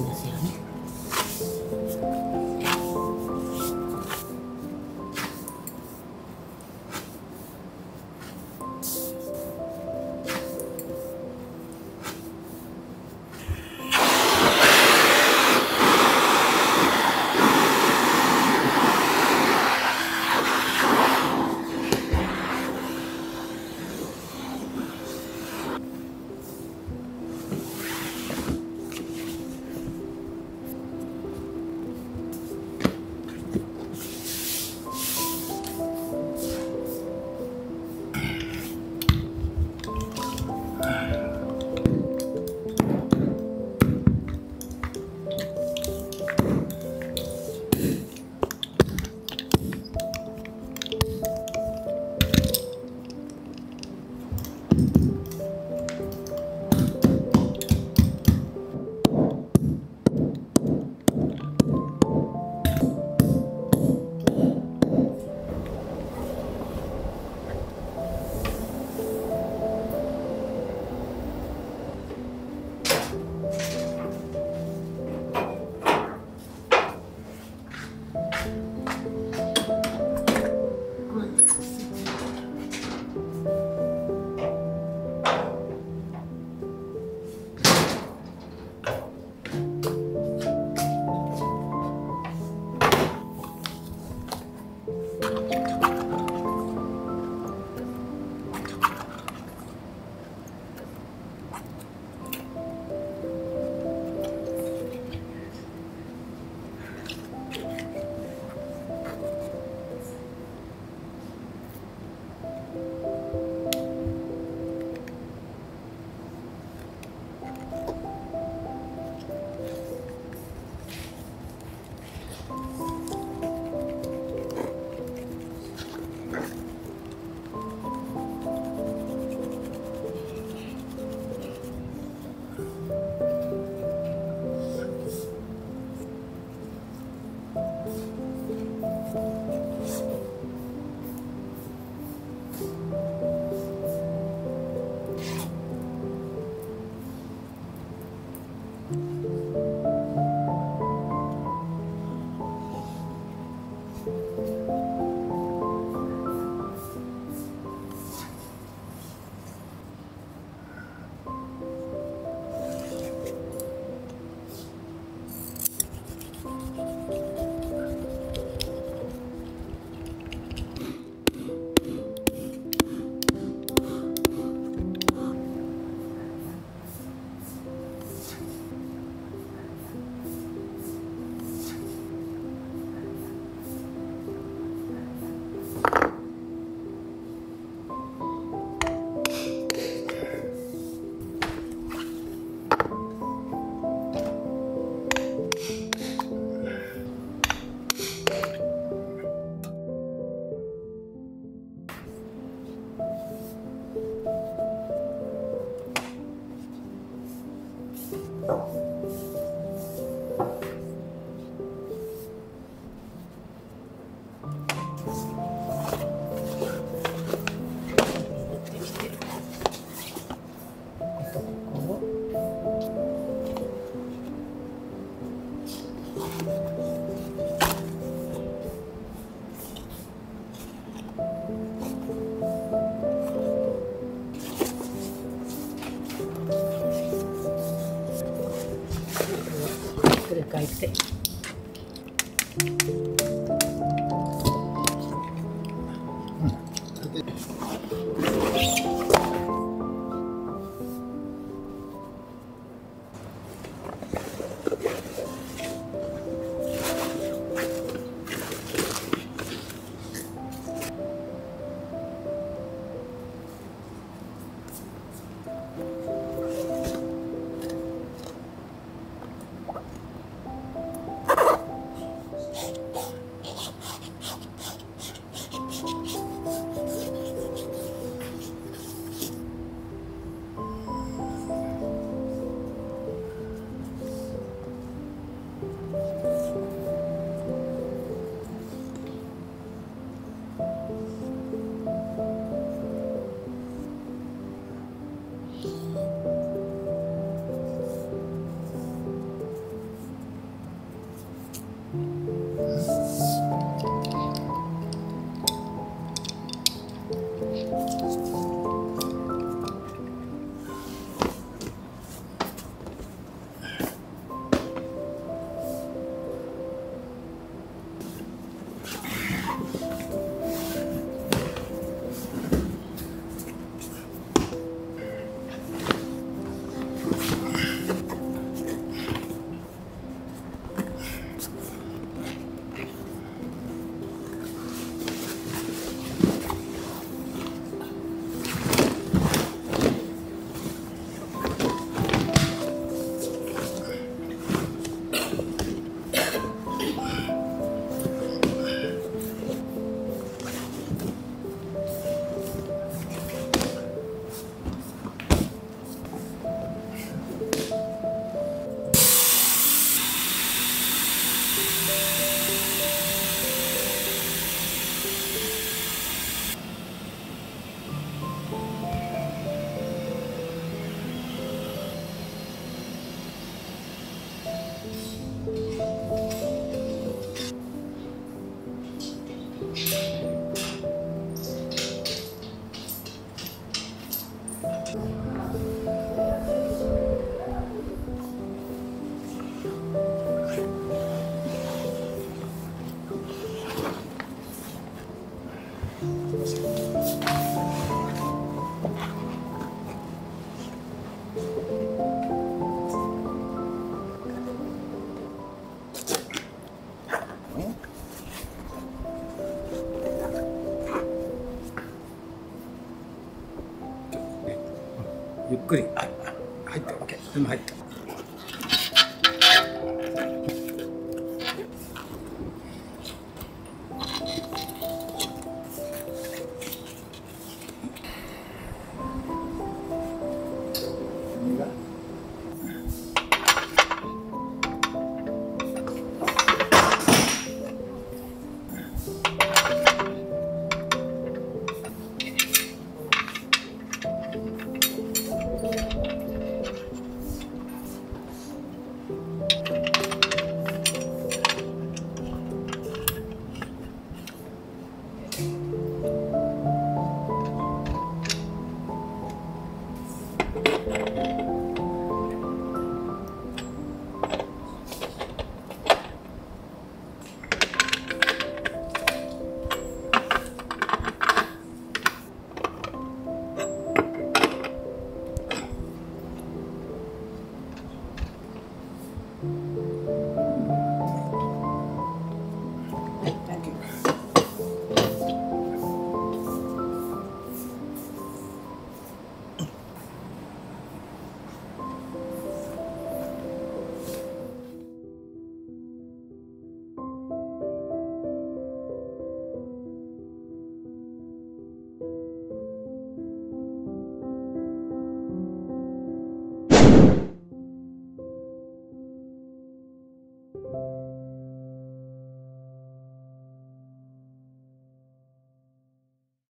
んですよね。Não. ひっくり返して。した。